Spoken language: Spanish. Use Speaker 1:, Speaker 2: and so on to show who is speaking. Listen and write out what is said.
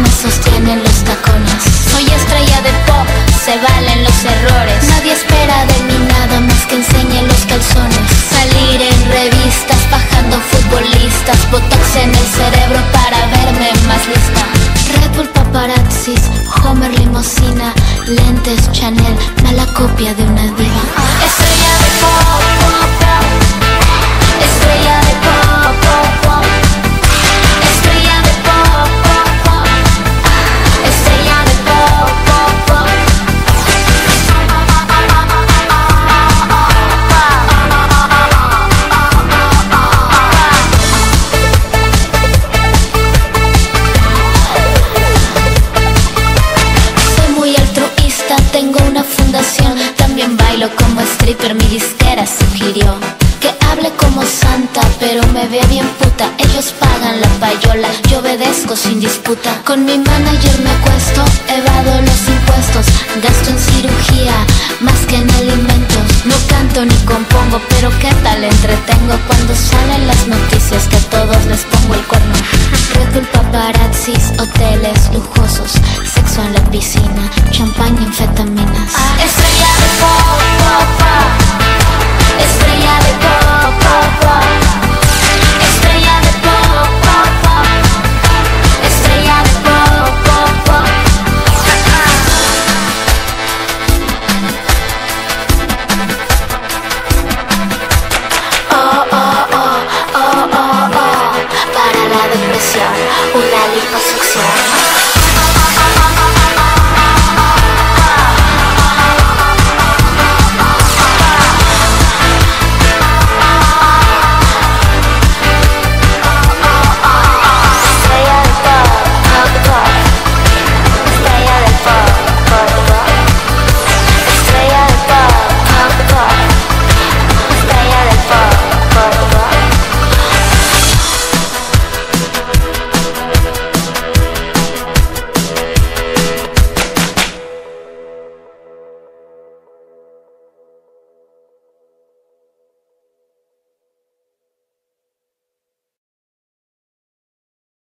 Speaker 1: me sostienen los tacones. Soy estrella de pop, se valen los errores. Nadie espera de mí nada más que enseñe los calzones. Salir en revistas, bajando futbolistas, botox en el cerebro para verme más lista. Red Bull paparazzis, Homer limosina, lentes Chanel, mala copia de una diva. Que hable como santa, pero me ve bien puta. Ellos pagan la payola, yo obedezco sin disputa. Con mi manager me acuesto, evado los impuestos. Gasto en cirugía, más que en alimentos. No canto ni compongo, pero qué tal entretengo cuando salen las noticias que a todos les pongo el cuerno. Red Bull paparazzis, hoteles lujosos, sexo en la piscina, champaña, anfetaminas. Estrella